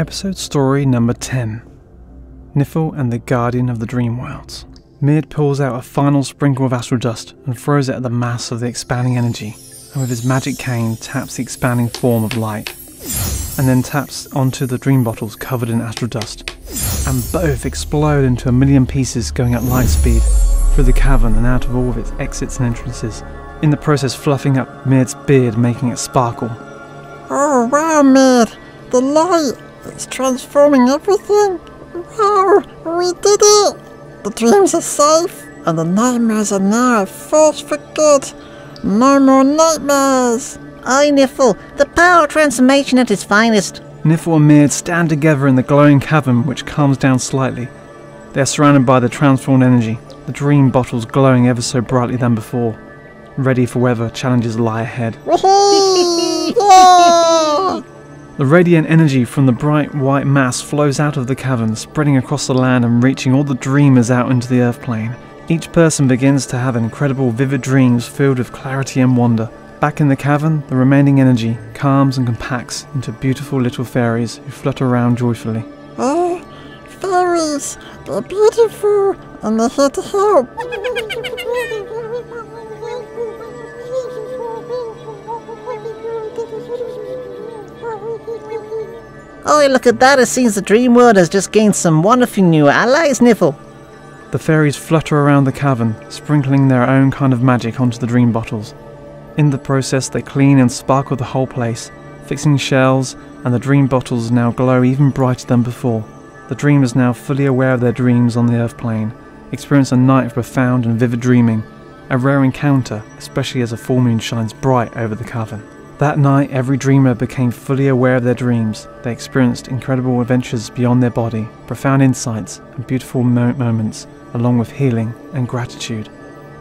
Episode story number 10 Niffle and the Guardian of the Dream Worlds. Myrd pulls out a final sprinkle of astral dust and throws it at the mass of the expanding energy, and with his magic cane taps the expanding form of light, and then taps onto the dream bottles covered in astral dust, and both explode into a million pieces going at light speed through the cavern and out of all of its exits and entrances, in the process fluffing up Myrd's beard, making it sparkle. Oh wow, Myrd! The light! It's transforming everything! Wow! We did it! The dreams are safe, and the nightmares are now forced for good! No more nightmares! Aye, Niffle, the power of transformation at its finest. Niffle and Myrd stand together in the glowing cavern, which calms down slightly. They are surrounded by the transformed energy, the dream bottles glowing ever so brightly than before, ready for whatever challenges lie ahead. The radiant energy from the bright white mass flows out of the cavern, spreading across the land and reaching all the dreamers out into the earth plane. Each person begins to have incredible, vivid dreams filled with clarity and wonder. Back in the cavern, the remaining energy calms and compacts into beautiful little fairies who flutter around joyfully. Oh, fairies! They're beautiful, and they're here to help! Oh, look at that, it seems the dream world has just gained some wonderful new allies, Niffle. The fairies flutter around the cavern, sprinkling their own kind of magic onto the dream bottles. In the process, they clean and sparkle the whole place, fixing shells, and the dream bottles now glow even brighter than before. The dreamers, now fully aware of their dreams on the earth plane, experience a night of profound and vivid dreaming, a rare encounter, especially as a full moon shines bright over the cavern. That night, every dreamer became fully aware of their dreams. They experienced incredible adventures beyond their body, profound insights, and beautiful mo- moments, along with healing and gratitude.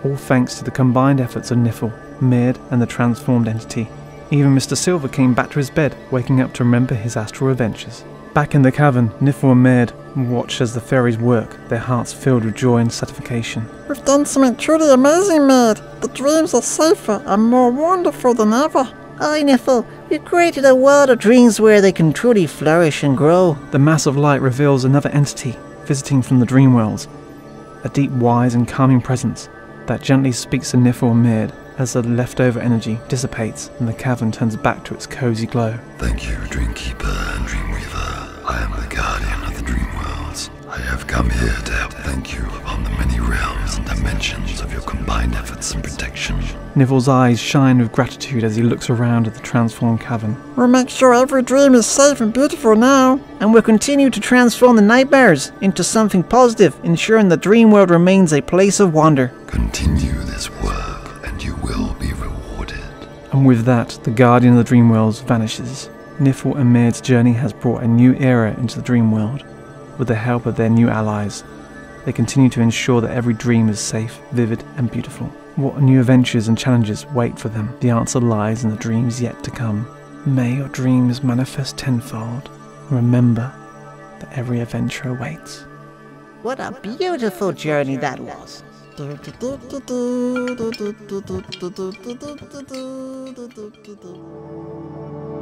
All thanks to the combined efforts of Niffle, Myrd, and the transformed entity. Even Mr. Silver came back to his bed, waking up to remember his astral adventures. Back in the cavern, Niffle and Myrd watched as the fairies work, their hearts filled with joy and satisfaction. We've done something truly amazing, Myrd! The dreams are safer and more wonderful than ever! Aye, Niffle, we've created a world of dreams where they can truly flourish and grow. The mass of light reveals another entity visiting from the dream worlds, a deep, wise, and calming presence that gently speaks to Niffle and Myrd as the leftover energy dissipates and the cavern turns back to its cozy glow. Thank you, Dreamkeeper and Dreamweaver. Worlds. I have come here to help thank you upon the many realms and dimensions of your combined efforts and protection. Niffle's eyes shine with gratitude as he looks around at the transformed cavern. We'll make sure every dream is safe and beautiful now! And we'll continue to transform the nightmares into something positive, ensuring the dream world remains a place of wonder. Continue this work, and you will be rewarded. And with that, the guardian of the dream worlds vanishes. Niffle and Myrd's journey has brought a new era into the dream world with the help of their new allies. They continue to ensure that every dream is safe, vivid, and beautiful. What new adventures and challenges wait for them? The answer lies in the dreams yet to come. May your dreams manifest tenfold. Remember that every adventure awaits. What a beautiful journey that was.